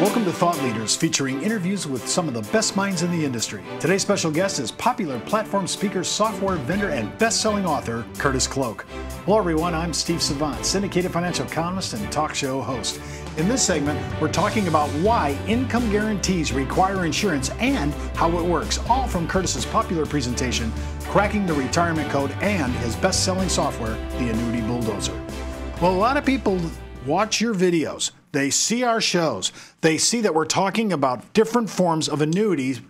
Welcome to Thought Leaders, featuring interviews with some of the best minds in the industry. Today's special guest is popular platform speaker, software vendor, and best-selling author Curtis Cloke. Hello, everyone. I'm Steve Savant, syndicated financial columnist and talk show host. In this segment, we're talking about why income guarantees require insurance and how it works, all from Curtis's popular presentation, Cracking the Retirement Code, and his best-selling software, The Annuity Bulldozer. Well, a lot of people watch your videos they see our shows. They see that we're talking about different forms of annuities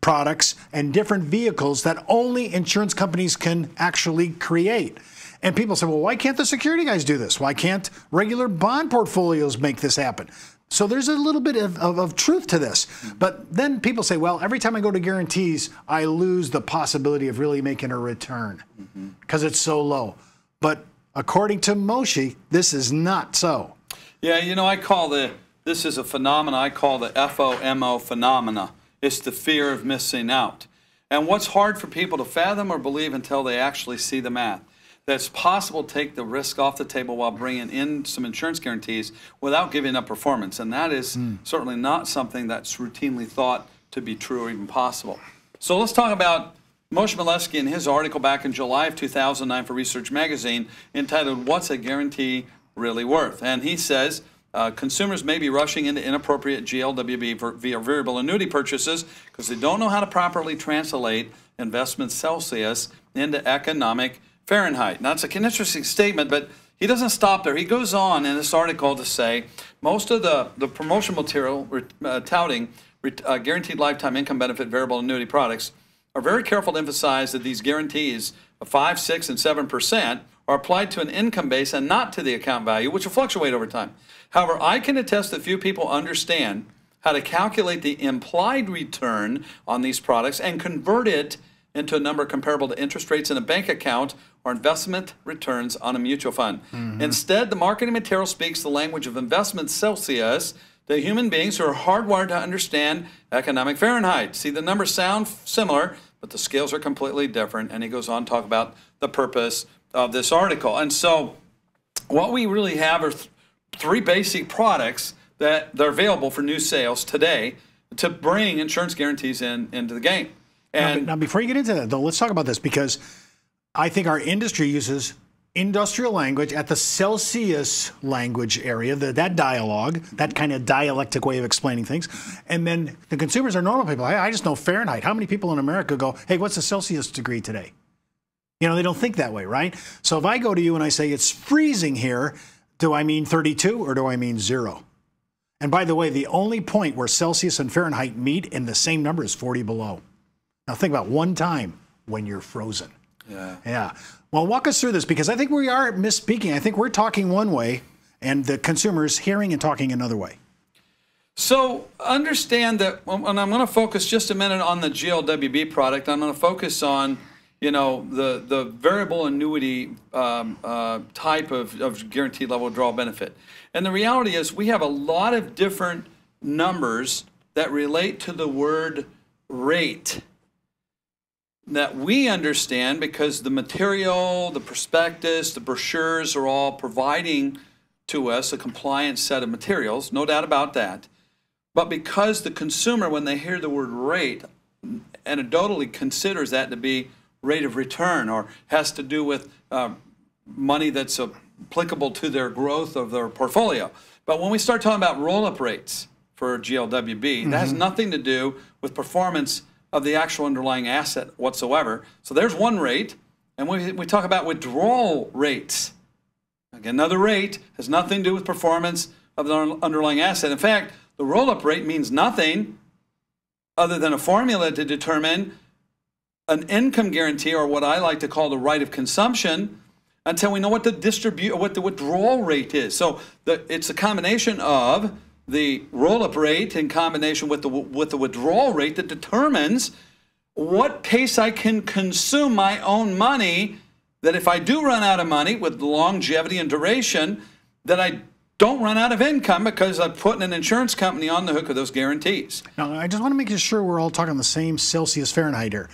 products and different vehicles that only insurance companies can actually create. And people say, well, why can't the security guys do this? Why can't regular bond portfolios make this happen? So there's a little bit of, of, of, truth to this. But then people say, well, every time I go to guarantees, I lose the possibility of really making a return because mm-hmm. it's so low. But according to Moshe, this is not so. Yeah, you know, I call the this is a phenomenon I call the FOMO phenomena. It's the fear of missing out. And what's hard for people to fathom or believe until they actually see the math. That it's possible to take the risk off the table while bringing in some insurance guarantees without giving up performance. And that is mm. certainly not something that's routinely thought to be true or even possible. So let's talk about Moshe Milevsky in his article back in July of 2009 for Research Magazine entitled What's a Guarantee really worth. And he says uh, consumers may be rushing into inappropriate GLWB via variable annuity purchases because they don't know how to properly translate investment Celsius into economic Fahrenheit. Now, it's an interesting statement, but he doesn't stop there. He goes on in this article to say most of the, the promotional material uh, touting uh, guaranteed lifetime income benefit variable annuity products are very careful to emphasize that these guarantees of 5, 6, and 7 percent are applied to an income base and not to the account value, which will fluctuate over time. However, I can attest that few people understand how to calculate the implied return on these products and convert it into a number comparable to interest rates in a bank account or investment returns on a mutual fund. Mm-hmm. Instead, the marketing material speaks the language of investment Celsius to human beings who are hardwired to understand economic Fahrenheit. See, the numbers sound similar, but the scales are completely different. And he goes on to talk about the purpose of this article. And so, what we really have are th three basic products that they're available for new sales today to bring insurance guarantees in into the game. And now, now before you get into that, though, let's talk about this because I think our industry uses industrial language at the Celsius language area, the, that dialogue, that kind of dialectic way of explaining things. And then the consumers are normal people. I, I, just know Fahrenheit. How many people in America go, hey, what's the Celsius degree today? You know, they don't think that way, right? So if I go to you and I say it's freezing here, do I mean 32 or do I mean zero? And by the way, the only point where Celsius and Fahrenheit meet in the same number is 40 below. Now think about one time when you're frozen. Yeah. Yeah. Well, walk us through this because I think we are misspeaking. I think we're talking one way and the consumer's hearing and talking another way. So understand that, and I'm going to focus just a minute on the GLWB product. I'm going to focus on you know, the, the variable annuity um, uh, type of, of guaranteed level draw benefit. And the reality is we have a lot of different numbers that relate to the word rate that we understand because the material, the prospectus, the brochures are all providing to us a compliant set of materials, no doubt about that. But because the consumer, when they hear the word rate, anecdotally considers that to be rate of return or has to do with uh, money that's applicable to their growth of their portfolio. But when we start talking about roll-up rates for GLWB, mm-hmm. that has mm-hmm. nothing to do with performance of the actual underlying asset whatsoever. So there's one rate, and we, we talk about withdrawal rates. Again, another rate has nothing to do with performance of the underlying asset. In fact, the roll-up rate means nothing other than a formula to determine an income guarantee, or what I like to call the right of consumption, until we know what the distribute, what the withdrawal rate is. So the, it's a combination of the roll-up rate in combination with the with the withdrawal rate that determines what pace I can consume my own money. That if I do run out of money with longevity and duration, that I don't run out of income because I'm putting an insurance company on the hook of those guarantees. Now, I just want to make sure we're all talking the same Celsius Fahrenheit here.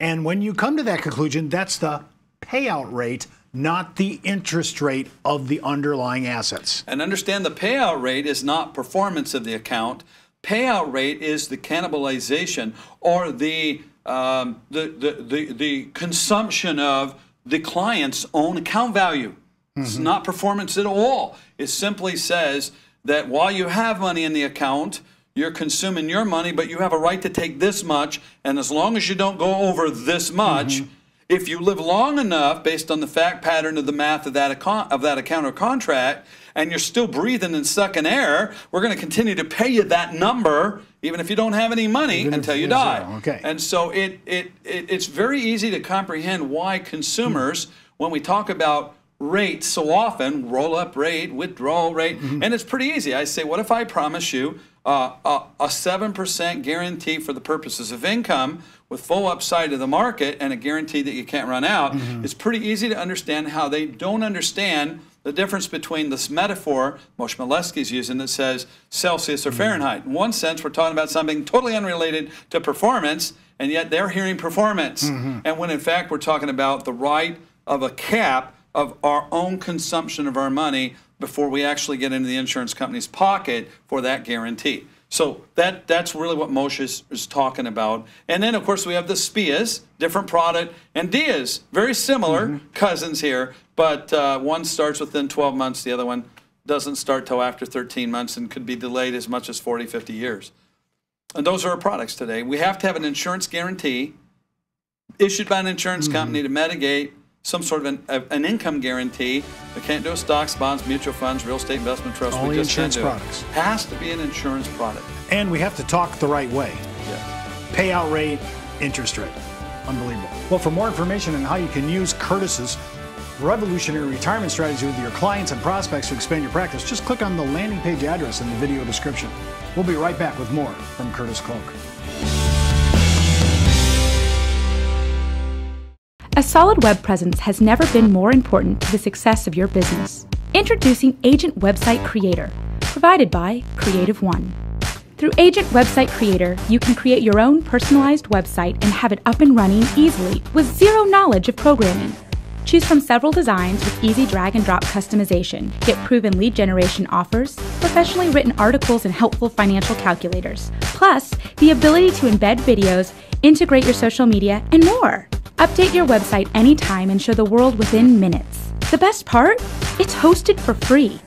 And when you come to that conclusion, that's the payout rate, not the interest rate of the underlying assets. And understand the payout rate is not performance of the account. Payout rate is the cannibalization or the um, the, the, the, the consumption of the client's own account value. Mm-hmm. It's not performance at all. It simply says that while you have money in the account, you're consuming your money, but you have a right to take this much. And as long as you don't go over this much, mm-hmm. If you live long enough, based on the fact pattern of the math of that, account, of that account or contract, and you're still breathing and sucking air, we're going to continue to pay you that number, even if you don't have any money, even until you die. Zero. Okay. And so it, it, it, it's very easy to comprehend why consumers, mm-hmm. when we talk about rate so often roll up rate, withdrawal rate, mm-hmm. and it's pretty easy. I say, what if I promise you uh, a, a 7% guarantee for the purposes of income with full upside of the market and a guarantee that you can't run out? Mm-hmm. It's pretty easy to understand how they don't understand the difference between this metaphor Moshe Milevsky is using that says Celsius or mm-hmm. Fahrenheit. In one sense, we're talking about something totally unrelated to performance, and yet they're hearing performance. Mm-hmm. And when in fact we're talking about the right of a cap of our own consumption of our money before we actually get into the insurance company's pocket for that guarantee. So that that's really what Moshe is, is, talking about. And then, of course, we have the SPIAs, different product, and DIAs, very similar mm-hmm. cousins here, but uh, one starts within 12 months, the other one doesn't start till after 13 months and could be delayed as much as 40, 50 years. And those are our products today. We have to have an insurance guarantee issued by an insurance mm-hmm. company to mitigate some sort of an, an income guarantee. We can't do stocks, bonds, mutual funds, real estate investment trusts. Only we just insurance can't do products. It. Has to be an insurance product. And we have to talk the right way. Yes. Payout rate, interest rate. Unbelievable. Well, for more information on how you can use Curtis's revolutionary retirement strategy with your clients and prospects to expand your practice, just click on the landing page address in the video description. We'll be right back with more from Curtis Cloke. A solid web presence has never been more important to the success of your business. Introducing Agent Website Creator, provided by CreativeOne. Through Agent Website Creator, you can create your own personalized website and have it up and running easily with zero knowledge of programming. Choose from several designs with easy drag and drop customization. Get proven lead generation offers, professionally written articles, and helpful financial calculators. Plus, the ability to embed videos, integrate your social media, and more. Update your website anytime and show the world within minutes. The best part? It's hosted for free.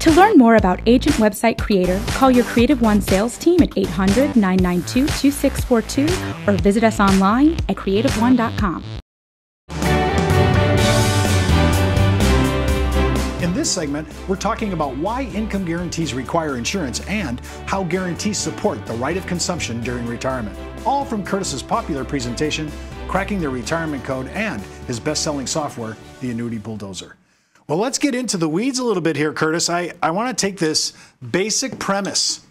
To learn more about Agent Website Creator, call your CreativeOne sales team at 800 992 2642 or visit us online at creativeone.com. In this segment, we're talking about why income guarantees require insurance and how guarantees support the right of consumption during retirement. All from Curtis's popular presentation, cracking their retirement code, and his best selling software, the Annuity Bulldozer. Well, let's get into the weeds a little bit here, Curtis. I, I want to take this basic premise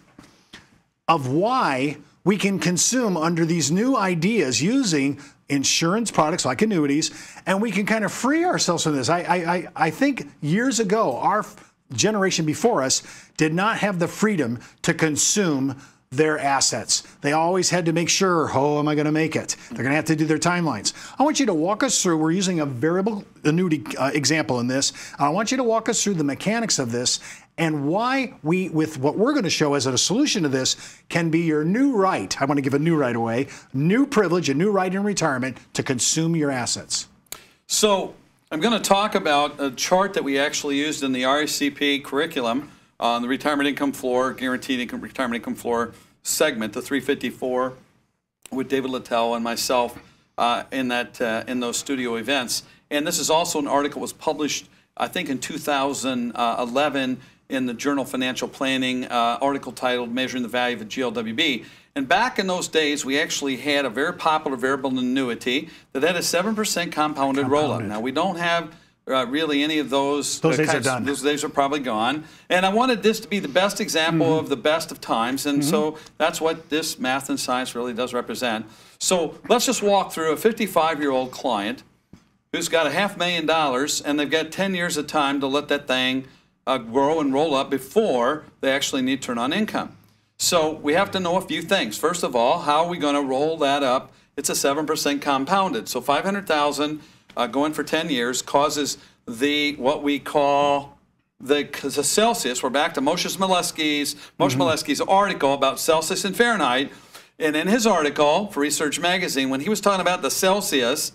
of why we can consume under these new ideas using insurance products like annuities, and we can kind of free ourselves from this. I, I, I think years ago, our generation before us did not have the freedom to consume their assets. They always had to make sure, oh, am I going to make it? They're going to have to do their timelines. I want you to walk us through, we're using a variable annuity uh, example in this. I want you to walk us through the mechanics of this and why we, with what we're going to show as a solution to this, can be your new right. I want to give a new right away, new privilege, a new right in retirement to consume your assets. So I'm going to talk about a chart that we actually used in the RICP curriculum on the retirement income floor, guaranteed income, retirement income floor segment, the 354, with David Littell and myself uh, in that uh, in those studio events. And this is also an article was published, I think, in 2011 in the Journal Financial Planning, uh, article titled "Measuring the Value of a GLWB." And back in those days, we actually had a very popular variable annuity that had a seven percent compounded, compounded. roll-up. Now we don't have uh, really any of those. Those uh, days are done. Those days are probably gone. And I wanted this to be the best example mm-hmm. of the best of times, and mm-hmm. so that's what this math and science really does represent. So let's just walk through a 55-year-old client who's got a half million dollars, and they've got 10 years of time to let that thing uh, grow and roll up before they actually need to turn on income. So we have to know a few things. First of all, how are we going to roll that up? It's a 7% compounded. So 500,000 uh, going for 10 years causes the what we call the, the Celsius. We're back to Moshe Milevsky's Moshe mm article about Celsius and Fahrenheit. And in his article for Research Magazine, when he was talking about the Celsius,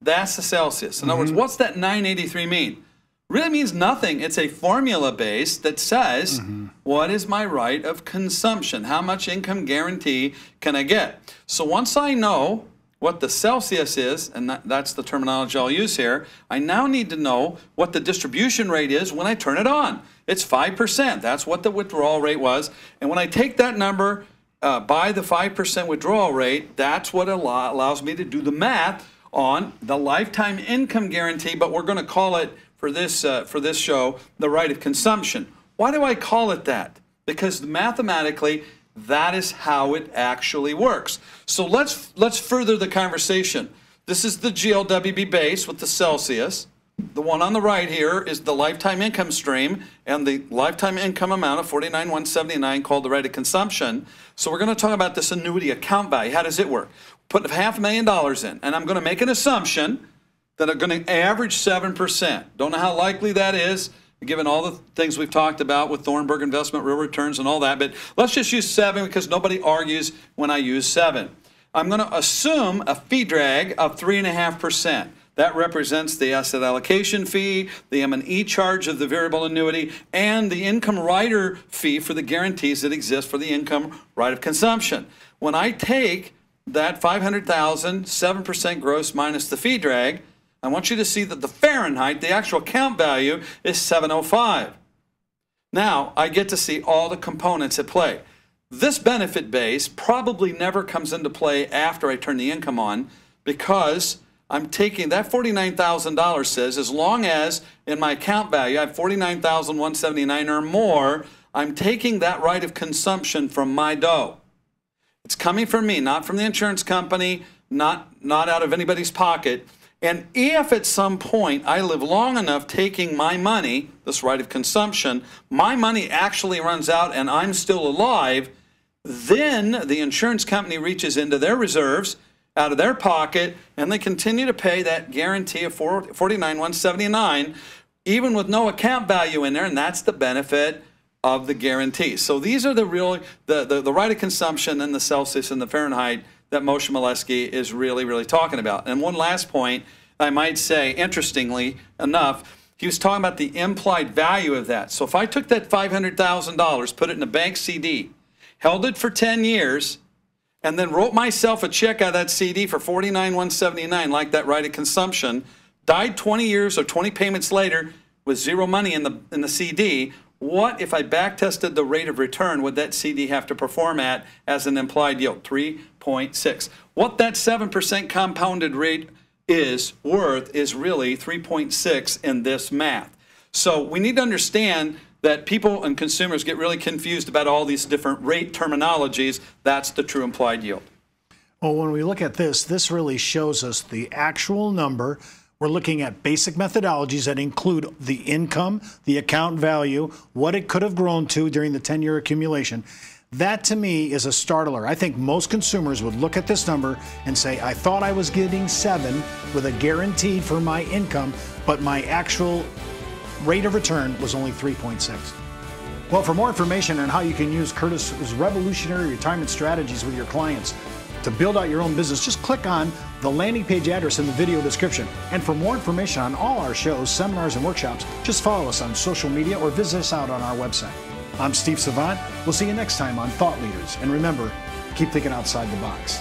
that's the Celsius. In other words, mm-hmm. what's that 983 mean? Really means nothing. It's a formula base that says, mm-hmm. what is my right of consumption? How much income guarantee can I get? So once I know what the Celsius is, and that, that's the terminology I'll use here, I now need to know what the distribution rate is when I turn it on. It's 5%. That's what the withdrawal rate was. And when I take that number uh, by the 5% withdrawal rate, that's what allow, allows me to do the math on the lifetime income guarantee, but we're going to call it for this, uh, for this show the right of consumption. Why do I call it that? Because mathematically, that is how it actually works. So let's, let's further the conversation. This is the GLWB base with the Celsius. The one on the right here is the lifetime income stream and the lifetime income amount of 49,179 called the rate of consumption. So we're going to talk about this annuity account value. How does it work? Put half a million dollars in, and I'm going to make an assumption that are going to average 7%. Don't know how likely that is given all the things we've talked about with Thornburg investment, real returns, and all that. But let's just use seven because nobody argues when I use seven. I'm going to assume a fee drag of 3.5%. That represents the asset allocation fee, the M&E charge of the variable annuity, and the income rider fee for the guarantees that exist for the income right of consumption. When I take that 500,000, 7% gross minus the fee drag, I want you to see that the Fahrenheit, the actual count value, is 705. Now, I get to see all the components at play. This benefit base probably never comes into play after I turn the income on because I'm taking that $49,000 says as long as in my account value I have 49,179 or more, I'm taking that right of consumption from my dough. It's coming from me, not from the insurance company, not, not out of anybody's pocket. And if at some point I live long enough taking my money, this right of consumption, my money actually runs out and I'm still alive, then the insurance company reaches into their reserves out of their pocket and they continue to pay that guarantee of 49179 even with no account value in there and that's the benefit of the guarantee. So these are the real the, the, the right of consumption and the Celsius and the Fahrenheit that Moshe Milevsky is really, really talking about. And one last point, I might say, interestingly enough, he was talking about the implied value of that. So if I took that $500,000, put it in a bank CD, held it for 10 years, and then wrote myself a check out of that CD for 49,179, like that right of consumption, died 20 years or 20 payments later with zero money in the in the CD, what if I back tested the rate of return would that CD have to perform at as an implied yield? 3.6. What that 7% compounded rate is worth is really 3.6 in this math. So we need to understand that people and consumers get really confused about all these different rate terminologies. That's the true implied yield. Well, when we look at this, this really shows us the actual number we're looking at basic methodologies that include the income, the account value, what it could have grown to during the 10 year accumulation. That to me is a startler. I think most consumers would look at this number and say, I thought I was getting seven with a guarantee for my income, but my actual rate of return was only 3.6. Well, for more information on how you can use Curtis's revolutionary retirement strategies with your clients, to build out your own business, just click on the landing page address in the video description. And for more information on all our shows, seminars, and workshops, just follow us on social media or visit us out on our website. I'm Steve Savant. We'll see you next time on Thought Leaders. And remember, keep thinking outside the box.